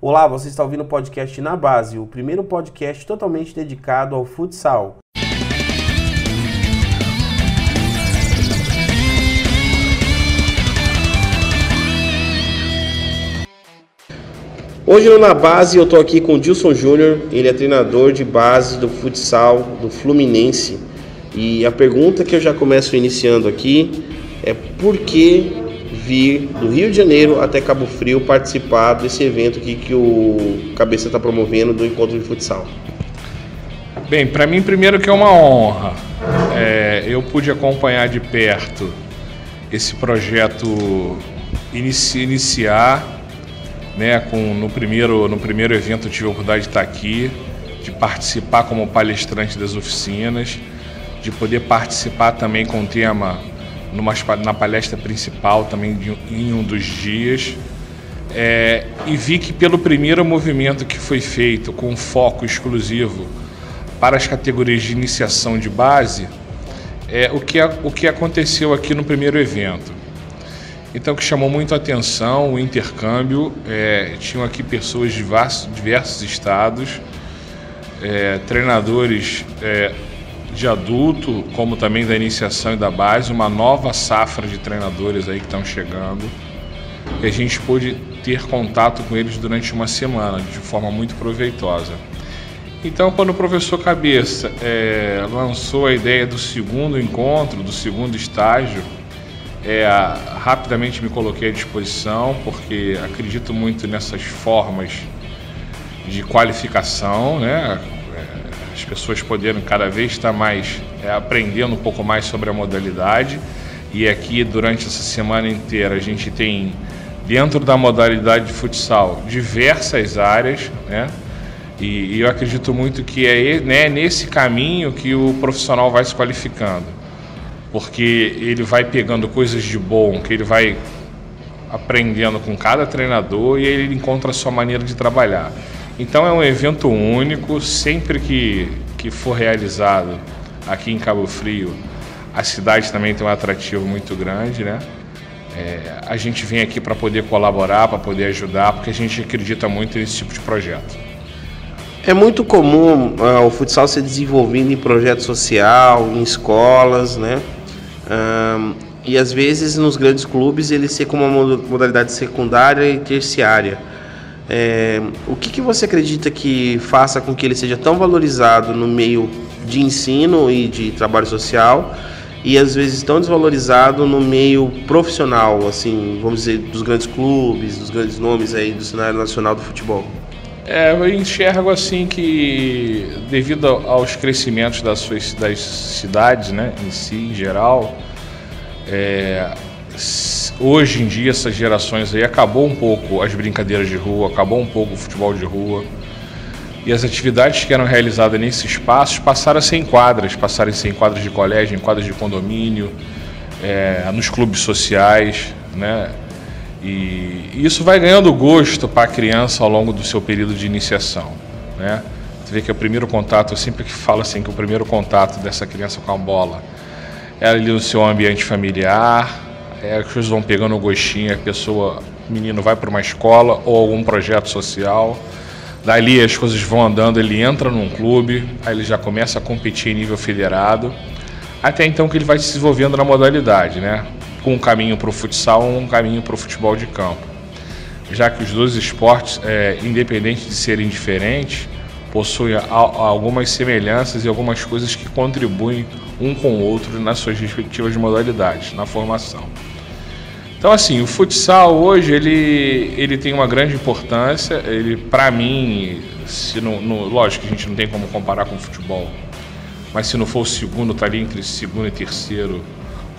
Olá, você está ouvindo o podcast Na Base, o primeiro podcast totalmente dedicado ao futsal. Hoje no Na Base eu estou aqui com o Dilson Júnior, ele é treinador de base do futsal do Fluminense. E a pergunta que eu já começo iniciando aqui é por que vir do Rio de Janeiro até Cabo Frio participar desse evento aqui que o Cabeça está promovendo do encontro de futsal? Bem, para mim primeiro que é uma honra. É, eu pude acompanhar de perto esse projeto inici iniciar, né, com, no, primeiro, no primeiro evento eu tive a oportunidade de estar aqui, de participar como palestrante das oficinas, de poder participar também com o tema numa, na palestra principal também de, em um dos dias. É, e vi que pelo primeiro movimento que foi feito com foco exclusivo para as categorias de iniciação de base, é, o, que, o que aconteceu aqui no primeiro evento. Então, que chamou muito a atenção o intercâmbio, é, tinham aqui pessoas de diversos, diversos estados, é, treinadores é, de adulto, como também da iniciação e da base, uma nova safra de treinadores aí que estão chegando. E a gente pôde ter contato com eles durante uma semana, de forma muito proveitosa. Então, quando o professor Cabeça é, lançou a ideia do segundo encontro, do segundo estágio, é, rapidamente me coloquei à disposição, porque acredito muito nessas formas de qualificação, né? As pessoas poderem cada vez estar mais é, aprendendo um pouco mais sobre a modalidade. E aqui, durante essa semana inteira, a gente tem, dentro da modalidade de futsal, diversas áreas, né? E, e eu acredito muito que é né, nesse caminho que o profissional vai se qualificando. Porque ele vai pegando coisas de bom, que ele vai aprendendo com cada treinador e ele encontra a sua maneira de trabalhar. Então é um evento único, sempre que, que for realizado aqui em Cabo Frio, a cidade também tem um atrativo muito grande, né? É, a gente vem aqui para poder colaborar, para poder ajudar, porque a gente acredita muito nesse tipo de projeto. É muito comum uh, o futsal ser desenvolvido em projeto social, em escolas, né? E às vezes nos grandes clubes ele ser como uma modalidade secundária e terciária. É, o que, que você acredita que faça com que ele seja tão valorizado no meio de ensino e de trabalho social e às vezes tão desvalorizado no meio profissional, assim, vamos dizer, dos grandes clubes, dos grandes nomes aí do cenário nacional do futebol? É, eu enxergo assim que devido aos crescimentos das suas das cidades, né, em si, em geral, é, hoje em dia essas gerações aí acabou um pouco as brincadeiras de rua, acabou um pouco o futebol de rua. E as atividades que eram realizadas nesses espaços passaram a ser em quadras, passaram a ser em quadras de colégio, em quadras de condomínio, é, nos clubes sociais, né? E isso vai ganhando gosto para a criança ao longo do seu período de iniciação, né? Você vê que o primeiro contato, eu sempre falo assim que o primeiro contato dessa criança com a bola é ali no seu ambiente familiar, é, as coisas vão pegando o gostinho, a pessoa, o menino vai para uma escola ou algum projeto social. Dali as coisas vão andando, ele entra num clube, aí ele já começa a competir em nível federado, até então que ele vai se desenvolvendo na modalidade, né? Com um caminho para o futsal ou um caminho para o futebol de campo. Já que os dois esportes, é, independente de serem diferentes, possuem algumas semelhanças e algumas coisas que contribuem um com o outro nas suas respectivas modalidades, na formação. Então assim, o futsal hoje ele, ele tem uma grande importância. Ele, para mim, se no, lógico que a gente não tem como comparar com o futebol, mas se não for o segundo, está ali entre segundo e terceiro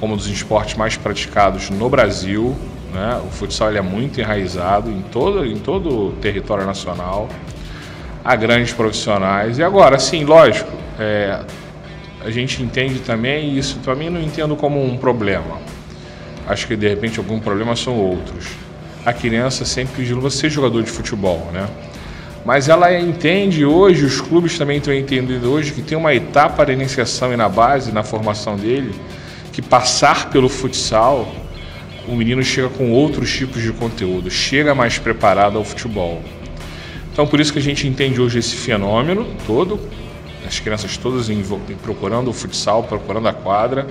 como um dos esportes mais praticados no Brasil. Né? O futsal é muito enraizado em todo, em todo o território nacional. Há grandes profissionais. E agora, sim, lógico, é, a gente entende também, isso também não entendo como um problema acho que de repente algum problema são outros. A criança sempre vigila ser jogador de futebol, né? Mas ela entende hoje, os clubes também estão entendendo hoje que tem uma etapa de iniciação e na base, na formação dele, que passar pelo futsal, o menino chega com outros tipos de conteúdo, chega mais preparado ao futebol. Então, por isso que a gente entende hoje esse fenômeno todo, as crianças todas procurando o futsal, procurando a quadra,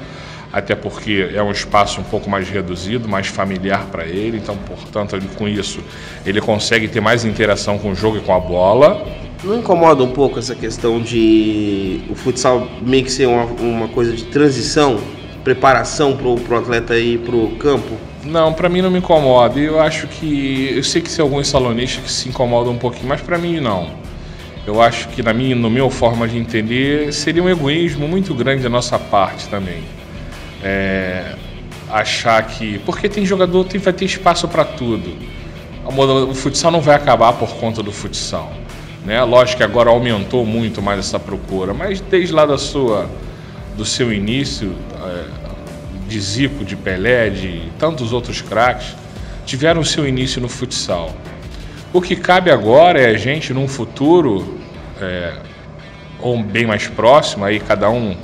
até porque é um espaço um pouco mais reduzido, mais familiar para ele, então, portanto, ele, com isso, ele consegue ter mais interação com o jogo e com a bola. Não incomoda um pouco essa questão de o futsal meio que ser uma, uma coisa de transição, preparação para o atleta ir para o campo? Não, para mim não me incomoda. Eu acho que. Eu sei que tem alguns salonistas que se incomodam um pouquinho, mas para mim não. Eu acho que, na minha, no meu forma de entender, seria um egoísmo muito grande da nossa parte também é, achar que. Porque tem jogador que vai ter espaço para tudo. O futsal não vai acabar por conta do futsal. Né? Lógico que agora aumentou muito mais essa procura, mas desde lá da sua, do seu início, é, de Zico, de Pelé, de tantos outros craques, tiveram seu início no futsal. O que cabe agora é a gente, num futuro, é, ou bem mais próximo, aí cada um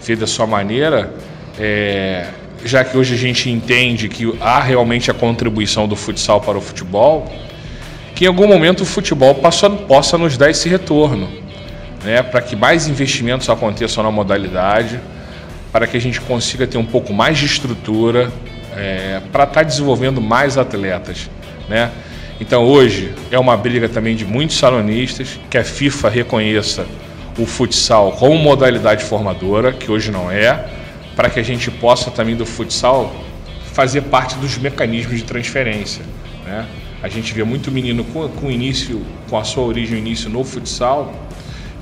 vê da sua maneira, é, já que hoje a gente entende que há realmente a contribuição do futsal para o futebol, que em algum momento o futebol possa, possa nos dar esse retorno, né, para que mais investimentos aconteçam na modalidade, para que a gente consiga ter um pouco mais de estrutura, é, para estar tá desenvolvendo mais atletas. Né? Então hoje é uma briga também de muitos salonistas que a FIFA reconheça o futsal como modalidade formadora, que hoje não é para que a gente possa também do futsal fazer parte dos mecanismos de transferência. Né? A gente vê muito menino com, com início, com a sua origem início no futsal,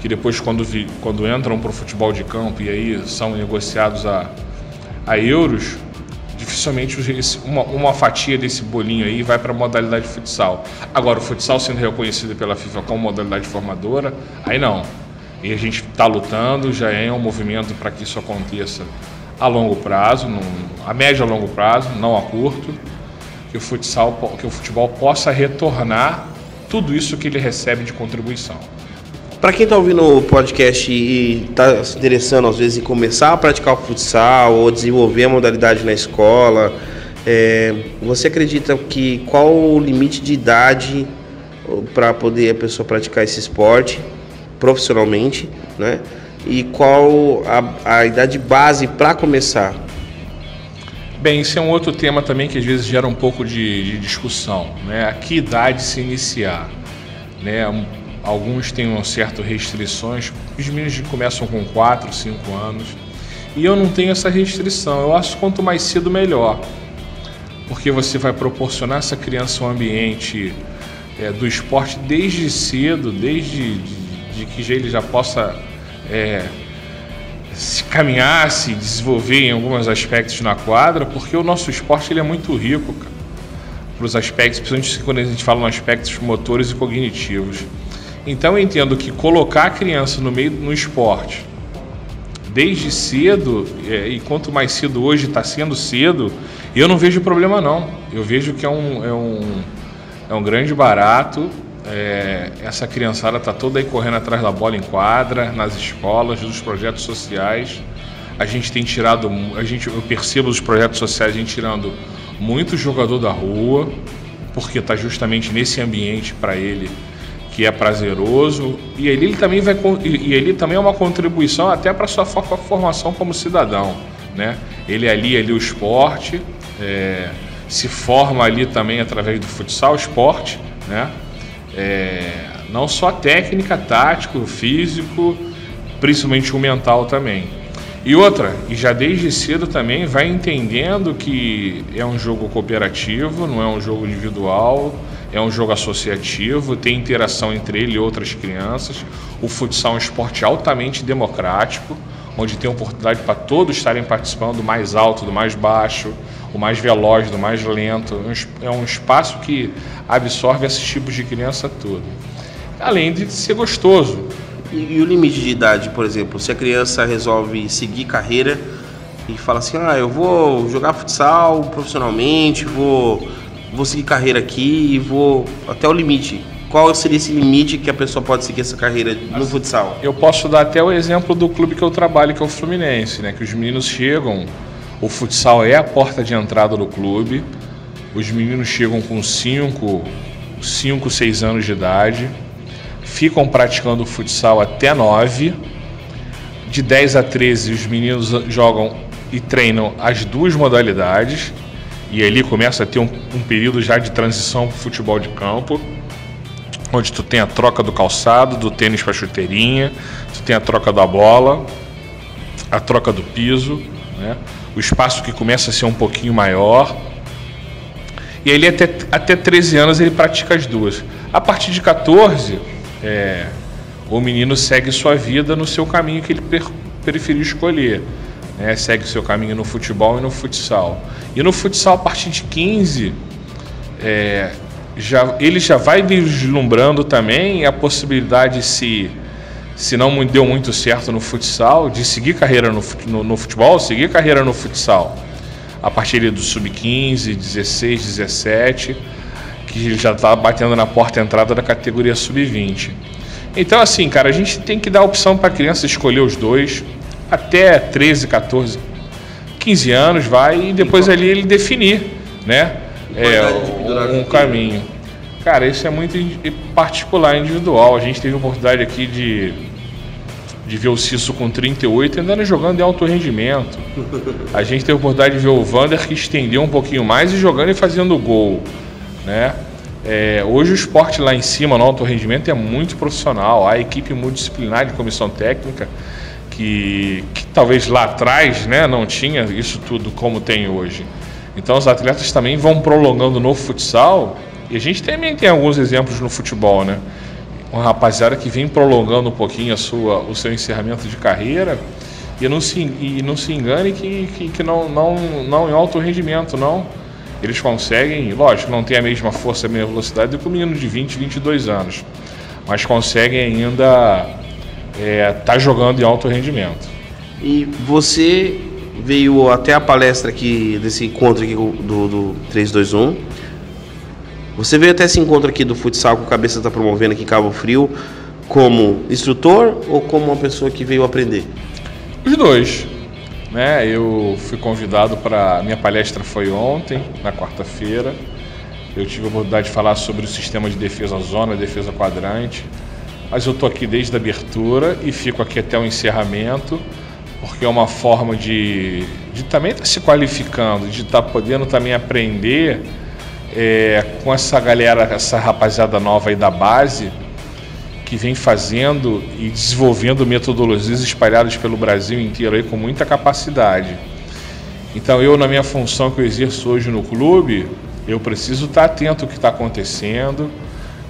que depois quando, vi, quando entram para o futebol de campo e aí são negociados a, a euros, dificilmente uma, uma fatia desse bolinho aí vai para a modalidade futsal. Agora, o futsal sendo reconhecido pela FIFA como modalidade formadora, aí não. E a gente está lutando, já é um movimento para que isso aconteça a longo prazo, a médio a longo prazo, não a curto, que o futsal, que o futebol possa retornar tudo isso que ele recebe de contribuição. Para quem está ouvindo o podcast e está se interessando às vezes em começar a praticar o futsal ou desenvolver a modalidade na escola, é, você acredita que qual o limite de idade para poder a pessoa praticar esse esporte profissionalmente, né? E qual a, a idade base para começar? Bem, isso é um outro tema também que às vezes gera um pouco de, de discussão, né? A que idade se iniciar, né? Alguns têm um certo restrições, os meninos começam com 4, 5 anos, e eu não tenho essa restrição. Eu acho que quanto mais cedo melhor, porque você vai proporcionar essa criança um ambiente é, do esporte desde cedo, desde de, de que ele já possa é, se caminhar, se desenvolver em alguns aspectos na quadra, porque o nosso esporte ele é muito rico para os aspectos, principalmente quando a gente fala em aspectos motores e cognitivos. Então eu entendo que colocar a criança no meio no esporte desde cedo, é, e quanto mais cedo hoje está sendo cedo, eu não vejo problema não. Eu vejo que é um, é um, é um grande barato é, essa criançada está toda aí correndo atrás da bola em quadra, nas escolas, nos projetos sociais. A gente tem tirado, a gente, eu percebo os projetos sociais a gente tirando muito jogador da rua, porque está justamente nesse ambiente para ele que é prazeroso e ele, ele também vai e ele também é uma contribuição até para sua formação como cidadão, né? Ele ali ali o esporte é, se forma ali também através do futsal esporte, né? É, não só técnica, tático, físico, principalmente o mental também. E outra, e já desde cedo também vai entendendo que é um jogo cooperativo, não é um jogo individual, é um jogo associativo, tem interação entre ele e outras crianças. O futsal é um esporte altamente democrático, onde tem oportunidade para todos estarem participando, do mais alto, do mais baixo, o mais veloz, do mais lento. É um espaço que absorve esses tipos de criança todo. Além de ser gostoso. E, e, o limite de idade, por exemplo, se a criança resolve seguir carreira e fala assim, ah, eu vou jogar futsal profissionalmente, vou, vou seguir carreira aqui e vou até o limite. Qual seria esse limite que a pessoa pode seguir essa carreira no futsal? Eu posso dar até o exemplo do clube que eu trabalho, que é o Fluminense, né? Que os meninos chegam o futsal é a porta de entrada do clube. Os meninos chegam com 5, 5, 6 anos de idade, ficam praticando futsal até 9. De 10 a 13, os meninos jogam e treinam as duas modalidades. E ali começa a ter um, um período já de transição para o futebol de campo, onde tu tem a troca do calçado, do tênis para chuteirinha, tu tem a troca da bola, a troca do piso, né? o espaço que começa a ser um pouquinho maior. E ele até, até 13 anos ele pratica as duas. A partir de 14, é, o menino segue sua vida no seu caminho que ele preferiu escolher. Né? Segue seu caminho no futebol e no futsal. E no futsal, a partir de 15, é, já, ele já vai vislumbrando também a possibilidade, se, se não deu muito certo no futsal, de seguir carreira no, no, no futebol, seguir carreira no futsal. A partir do sub-15, 16, 17, que ele já está batendo na porta entrada da categoria sub-20. Então, assim, cara, a gente tem que dar opção para a criança escolher os dois, até 13, 14, 15 anos, vai, e depois ali ele definir, né? É, um, um caminho. Cara, isso é muito particular, individual. A gente teve a oportunidade aqui de, de ver o Cisso com 38 andando jogando em alto rendimento. A gente teve a oportunidade de ver o Vander que estendeu um pouquinho mais e jogando e fazendo gol, né? É, hoje o esporte lá em cima, no alto rendimento, é muito profissional. A equipe multidisciplinar de comissão técnica, que, que talvez lá atrás né, não tinha isso tudo como tem hoje. Então os atletas também vão prolongando no futsal, e a gente também tem alguns exemplos no futebol, né? Uma rapaziada que vem prolongando um pouquinho a sua, o seu encerramento de carreira e não se, e não se engane que, que, que não, não, não em alto rendimento, não eles conseguem, lógico, não tem a mesma força, a mesma velocidade do que o menino de 20, 22 anos, mas conseguem ainda estar é, tá jogando em alto rendimento. E você veio até a palestra aqui, desse encontro aqui do, do 321. Você veio até esse encontro aqui do futsal que o Cabeça está promovendo aqui em Cabo Frio como instrutor ou como uma pessoa que veio aprender? Os dois. Né? Eu fui convidado para. Minha palestra foi ontem, na quarta-feira. Eu tive a oportunidade de falar sobre o sistema de defesa zona, defesa quadrante. Mas eu estou aqui desde a abertura e fico aqui até o encerramento, porque é uma forma de, de também estar tá se qualificando, de estar tá podendo também aprender é, com essa galera, essa rapaziada nova aí da base, que vem fazendo e desenvolvendo metodologias espalhadas pelo Brasil inteiro aí com muita capacidade. Então eu na minha função que eu exerço hoje no clube, eu preciso estar atento ao que está acontecendo,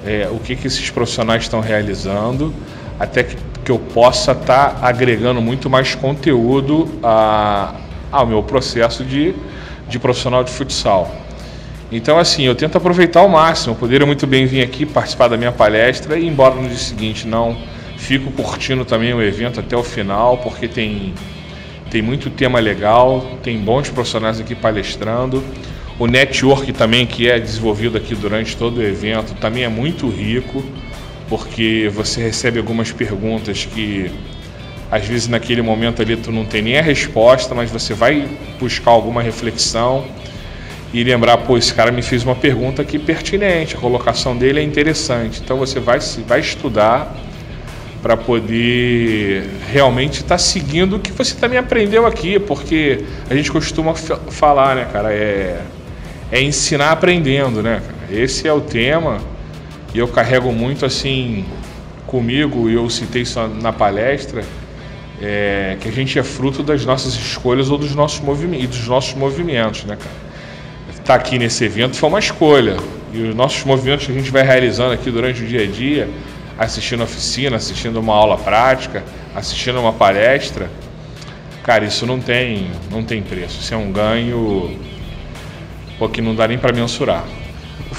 é, o que, que esses profissionais estão realizando, até que, que eu possa estar agregando muito mais conteúdo a, ao meu processo de, de profissional de futsal. Então, assim, eu tento aproveitar ao máximo. Eu poderia muito bem vir aqui participar da minha palestra e embora no dia seguinte. Não, fico curtindo também o evento até o final, porque tem, tem muito tema legal, tem bons profissionais aqui palestrando. O network também que é desenvolvido aqui durante todo o evento também é muito rico, porque você recebe algumas perguntas que às vezes naquele momento ali tu não tem nem a resposta, mas você vai buscar alguma reflexão e lembrar, pô, esse cara me fez uma pergunta aqui pertinente, a colocação dele é interessante. Então você vai, vai estudar para poder realmente estar tá seguindo o que você também aprendeu aqui, porque a gente costuma falar, né, cara, é, é ensinar aprendendo, né? Esse é o tema e eu carrego muito assim comigo, e eu citei isso na palestra, é, que a gente é fruto das nossas escolhas ou dos nossos movimentos, dos nossos movimentos, né, cara? estar tá aqui nesse evento foi uma escolha. E os nossos movimentos que a gente vai realizando aqui durante o dia a dia, assistindo oficina, assistindo uma aula prática, assistindo uma palestra, cara, isso não tem, não tem preço. Isso é um ganho pô, que não dá nem para mensurar.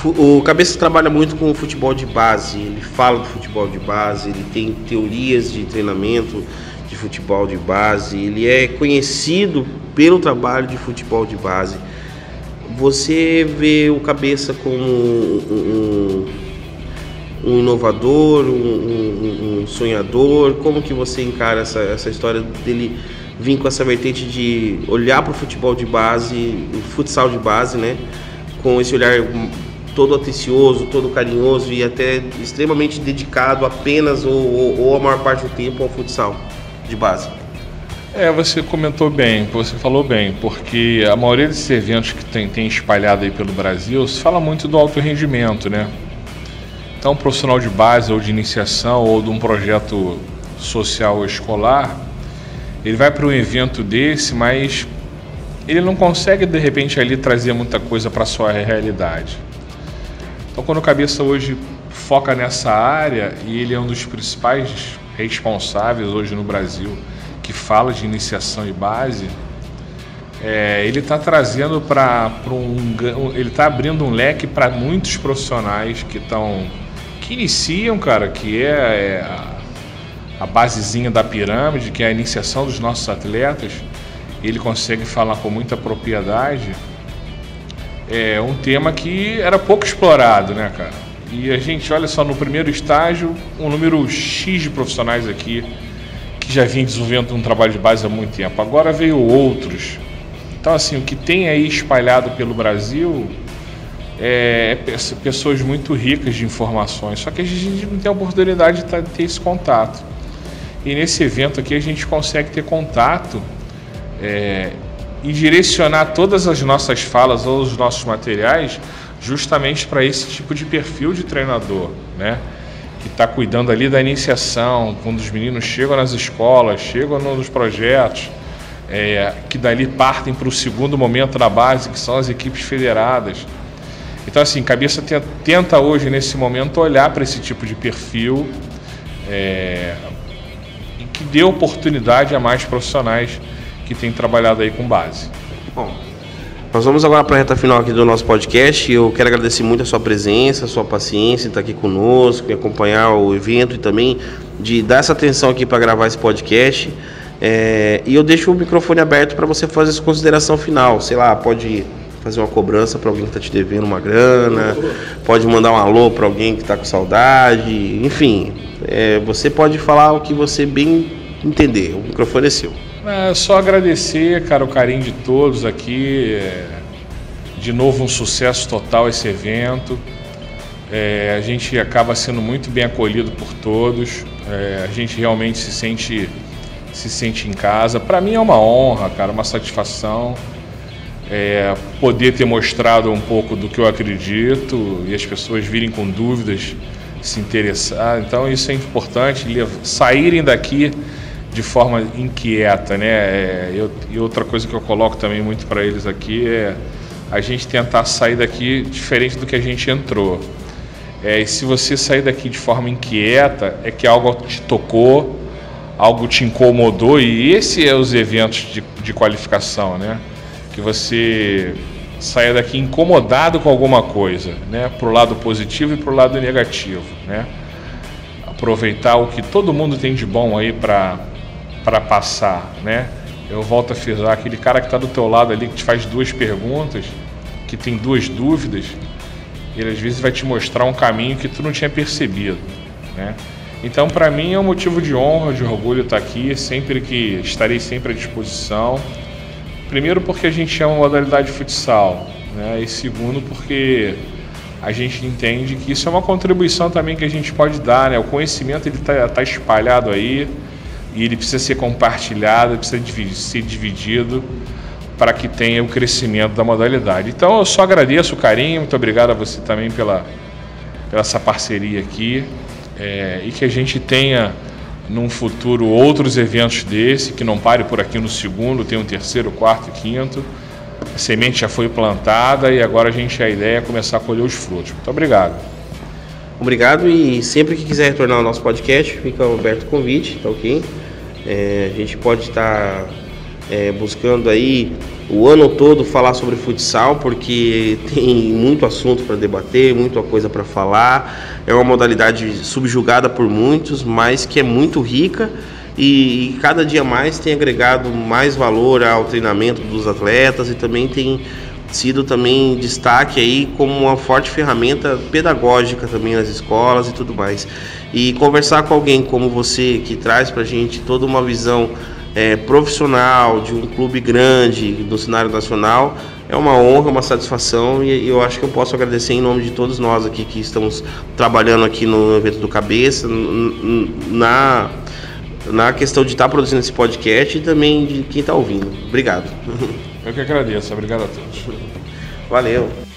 O Cabeça trabalha muito com o futebol de base, ele fala do futebol de base, ele tem teorias de treinamento de futebol de base, ele é conhecido pelo trabalho de futebol de base. Você vê o Cabeça como um, um, um inovador, um, um, sonhador? Como que você encara essa, essa história dele vir com essa vertente de olhar para o futebol de base, o futsal de base, né? Com esse olhar todo atencioso, todo carinhoso e até extremamente dedicado apenas ou, ou, ou a maior parte do tempo ao futsal de base. É, você comentou bem, você falou bem, porque a maioria desses eventos que tem, tem espalhado aí pelo Brasil se fala muito do alto rendimento, né? Então, um profissional de base ou de iniciação ou de um projeto social ou escolar, ele vai para um evento desse, mas ele não consegue de repente ali trazer muita coisa para sua realidade. Então, quando o cabeça hoje foca nessa área e ele é um dos principais responsáveis hoje no Brasil que fala de iniciação e base, é, ele está trazendo para um, ele está abrindo um leque para muitos profissionais que estão que iniciam, cara, que é, é a, a, basezinha da pirâmide, que é a iniciação dos nossos atletas. Ele consegue falar com muita propriedade. É um tema que era pouco explorado, né, cara? E a gente olha só no primeiro estágio, um número X de profissionais aqui que já vinha desenvolvendo um trabalho de base há muito tempo. Agora veio outros. Então, assim, o que tem aí espalhado pelo Brasil é pessoas muito ricas de informações, só que a gente não tem a oportunidade de ter esse contato. E nesse evento aqui a gente consegue ter contato é, e direcionar todas as nossas falas ou os nossos materiais justamente para esse tipo de perfil de treinador, né? que está cuidando ali da iniciação, quando os meninos chegam nas escolas, chegam nos projetos, é, que dali partem para o segundo momento na base, que são as equipes federadas. Então, assim, cabeça tenta hoje, nesse momento, olhar para esse tipo de perfil é, e que dê oportunidade a mais profissionais que têm trabalhado aí com base. Bom, nós vamos agora para a reta final aqui do nosso podcast. Eu quero agradecer muito a sua presença, a sua paciência em estar aqui conosco, em acompanhar o evento e também de dar essa atenção aqui para gravar esse podcast. É, e eu deixo o microfone aberto para você fazer essa consideração final. Sei lá, pode fazer uma cobrança para alguém que está te devendo uma grana, pode mandar um alô para alguém que está com saudade, enfim, é, você pode falar o que você bem entender. O microfone é seu. É só agradecer, cara, o carinho de todos aqui. É, de novo, um sucesso total esse evento. É, a gente acaba sendo muito bem acolhido por todos. É, a gente realmente se sente, se sente em casa. Para mim é uma honra, cara, uma satisfação. É, poder ter mostrado um pouco do que eu acredito e as pessoas virem com dúvidas, se interessar. Então isso é importante, saírem daqui de forma inquieta, né? É, eu, e outra coisa que eu coloco também muito para eles aqui é a gente tentar sair daqui diferente do que a gente entrou. É, e se você sair daqui de forma inquieta, é que algo te tocou, algo te incomodou, e esse é os eventos de, de qualificação, né? Que você saia daqui incomodado com alguma coisa, né? Para o lado positivo e para o lado negativo, né? Aproveitar o que todo mundo tem de bom aí para para passar, né? Eu volto a frisar aquele cara que está do teu lado ali que te faz duas perguntas, que tem duas dúvidas, ele às vezes vai te mostrar um caminho que tu não tinha percebido, né? Então, para mim é um motivo de honra, de orgulho estar aqui, sempre que estarei sempre à disposição. Primeiro porque a gente ama modalidade de futsal, né? E segundo porque a gente entende que isso é uma contribuição também que a gente pode dar, né? O conhecimento ele está tá espalhado aí e ele precisa ser compartilhado, precisa ser dividido para que tenha o crescimento da modalidade. Então eu só agradeço o carinho, muito obrigado a você também pela, pela essa parceria aqui é, e que a gente tenha num futuro outros eventos desse, que não pare por aqui no segundo, tem um terceiro, quarto e quinto. A semente já foi plantada e agora a gente a ideia é começar a colher os frutos. Muito obrigado. Obrigado e sempre que quiser retornar ao nosso podcast, fica aberto o convite, tá ok? É, a gente pode estar é, buscando aí o ano todo falar sobre futsal, porque tem muito assunto para debater, muita coisa para falar. É uma modalidade subjugada por muitos, mas que é muito rica e, e cada dia mais tem agregado mais valor ao treinamento dos atletas e também tem sido também destaque aí como uma forte ferramenta pedagógica também nas escolas e tudo mais. E conversar com alguém como você que traz para a gente toda uma visão é, profissional de um clube grande do cenário nacional é uma honra, uma satisfação e eu acho que eu posso agradecer em nome de todos nós aqui que estamos trabalhando aqui no evento do Cabeça, na, na questão de estar produzindo esse podcast e também de quem está ouvindo. Obrigado. Eu que agradeço, obrigado a todos. Valeu.